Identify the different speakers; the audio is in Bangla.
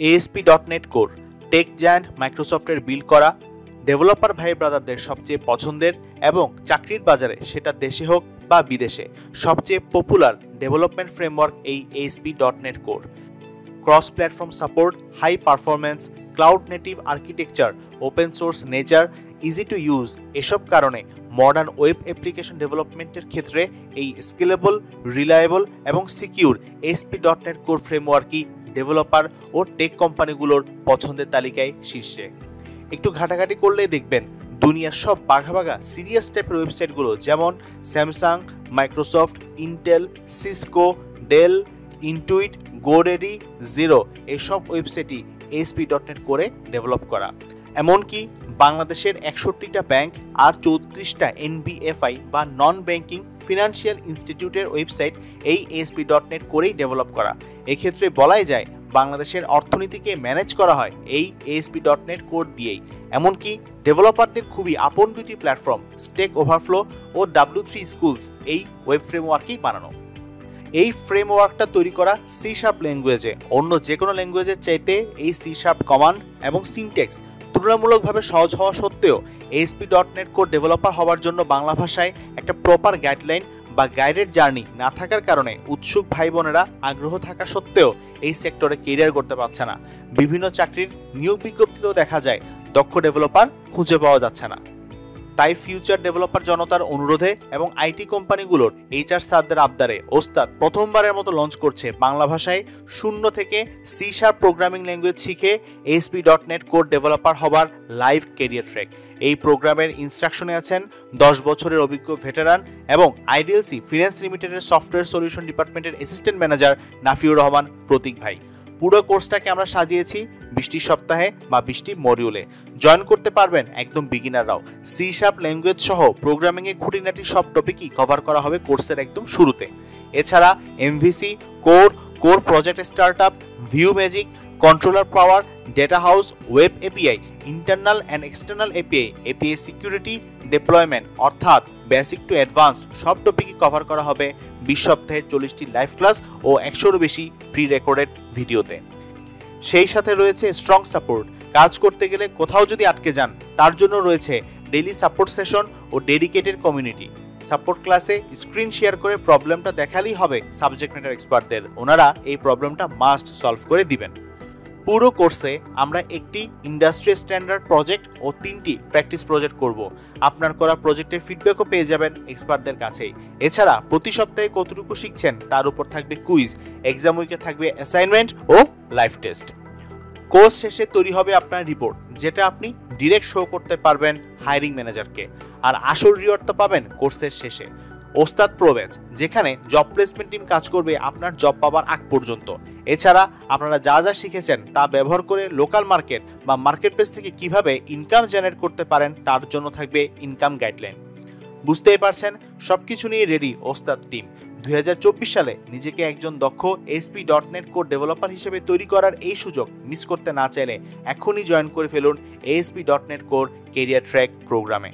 Speaker 1: ASP dot net core tech giant মাইক্রোসফটের বিল করা ডেভেলপার ভাই ব্রাদারদের সবচেয়ে পছন্দের এবং চাকরির বাজারে সেটা দেশে হোক বা বিদেশে, সবচেয়ে পপুলার ডেভেলপমেন্ট ফ্রেমওয়ার্ক এই ASP dot net core. Cross platform support high performance cloud native architecture open source nature easy to use এসব কারণে মডার্ন ওয়েব অ্যাপ্লিকেশন ডেভেলপমেন্টের ক্ষেত্রে এই স্কেলেবল রিলায়েবল এবং secure ASP dot net core ফ্রেমওয়ার্কই developer ও টেক কোম্পানিগুলোর পছন্দের তালিকায় শীর্ষে। একটু ঘাটাঘাটি করলেই দেখবেন দুনিয়ার সব বাঘা বাঘা সিরিয়াস টাইপের ওয়েবসাইটগুলো যেমন Samsung Microsoft Intel Cisco Dell Intuit গোরেডি জিরো এসব ওয়েবসাইটই এসপি ডট নেট করে ডেভেলপ করা। এমনকি বাংলাদেশের একষট্টিটা ব্যাংক আর চৌত্রিশটা এনবিএফআই বা নন ব্যাংকিং ফিনান্সিয়াল ইনস্টিটিউটের ওয়েবসাইট এই এসপি ডট নেট করেই ডেভেলপ করা। এক্ষেত্রে বলাই যায়, বাংলাদেশের অর্থনীতিকে ম্যানেজ করা হয় এই এএসপি ডট নেট কোড দিয়েই। এমনকি ডেভেলপারদের খুবই আপন দুটি প্ল্যাটফর্ম স্টেক ওভারফ্লো ও ডাব্লিউ থ্রি স্কুলস এই ওয়েব ফ্রেমওয়ার্কেই বানানো। এই ফ্রেমওয়ার্কটা তৈরি করা সি শার্প ল্যাঙ্গুয়েজে অন্য যে কোনো ল্যাঙ্গুয়েজের চাইতে এই সি শার্প কমান্ড এবং সিনটেক্স তুলনামূলকভাবে সহজ হওয়া সত্ত্বেও ASP dot net code developer হওয়ার জন্য বাংলা ভাষায় একটা প্রপার গাইডলাইন বা গাইডেড জার্নি না থাকার কারণে উৎসুক ভাই বোনেরা আগ্রহ থাকা সত্ত্বেও এই সেক্টরে কেরিয়ার করতে পারছে না। বিভিন্ন চাকরির নিয়োগ বিজ্ঞপ্তিতেও দেখা যায়, দক্ষ ডেভেলপার খুঁজে পাওয়া যাচ্ছে না। তাই ফিউচার ডেভেলপার জনতার অনুরোধে এবং আইটি কোম্পানিগুলোর এইচআর স্যারদের আবদারে ওস্তাদ প্রথমবারের মতো লঞ্চ করছে বাংলা ভাষায় শূন্য থেকে সি প্রোগ্রামিং ল্যাঙ্গুয়েজ শিখে ASP dot net code developer হবার লাইভ কেরিয়ার ট্র্যাক এই প্রোগ্রামের ইনস্ট্রাকশনে আছেন দশ বছরের অভিজ্ঞ ভেটেরান এবং আইডিএলসি ফিন্যান্স লিমিটেডের সফটওয়্যার সলিউশন ডিপার্টমেন্টের অ্যাসিস্ট্যান্ট ম্যানেজার নাফিউর রহমান প্রতীক ভাই। পুরো কোর্সটাকে আমরা সাজিয়েছি বৃষ্টি সপ্তাহে বা বৃষ্টি মডিউলে। জয়েন করতে পারবেন একদম বিগিনাররাও সি শার্প ল্যাঙ্গুয়েজ সহ প্রোগ্রামিংয়ে খুঁটিনাটি সব টপিকই কভার করা হবে কোর্সের একদম শুরুতে। এছাড়া MVC core core project startup view magic controller power data house web API internal and external API API security deployment অর্থাৎ বেসিক টু অ্যাডভান্সড সব টপিকই কভার করা হবে বিশ সপ্তাহের চল্লিশটি লাইভ ক্লাস ও একশোরও বেশি প্রি রেকর্ডেড ভিডিওতে। সেই সাথে রয়েছে স্ট্রং সাপোর্ট কাজ করতে গেলে কোথাও যদি আটকে যান, তার জন্য রয়েছে ডেলি সাপোর্ট সেশন ও ডেডিকেটেড কমিউনিটি সাপোর্ট ক্লাসে স্ক্রিন শেয়ার করে প্রবলেমটা দেখালেই হবে সাবজেক্ট ম্যাটার এক্সপার্টদের ওনারা এই প্রবলেমটা মাস্ট সলভ করে দিবেন। পুরো কোর্সে আমরা একটি ইন্ডাস্ট্রি স্ট্যান্ডার্ড প্রজেক্ট ও তিনটি প্র্যাকটিস প্রজেক্ট করব। আপনার করা প্রজেক্টের ফিডব্যাকও পেয়ে যাবেন এক্সপার্টদের কাছেই। এছাড়া প্রতি সপ্তাহে কতটুকু শিখছেন তার উপর থাকবে কুইজ এক্সাম উইকে থাকবে অ্যাসাইনমেন্ট ও লাইভ টেস্ট কোর্স শেষে তৈরি হবে আপনার রিপোর্ট যেটা আপনি ডিরেক্ট শো করতে পারবেন হায়ারিং ম্যানেজারকে আর আসল রিওয়ার্ড তো পাবেন কোর্সের শেষে। ওস্তাদ প্রোব্যাচ যেখানে জব প্লেসমেন্ট টিম কাজ করবে আপনার জব পাবার আগ পর্যন্ত। এছাড়া আপনারা যা যা শিখেছেন তা ব্যবহার করে লোকাল মার্কেট বা মার্কেট প্লেস থেকে কীভাবে ইনকাম জেনারেট করতে পারেন, তার জন্য থাকবে ইনকাম গাইডলাইন বুঝতেই পারছেন? সবকিছু নিয়ে রেডি ওস্তাদ টিম দুই হাজার চব্বিশ সালে নিজেকে একজন দক্ষ ASP dot net code developer হিসেবে তৈরি করার এই সুযোগ মিস করতে না চাইলে এখনই জয়েন করে ফেলুন ASP dot net core career track প্রোগ্রামে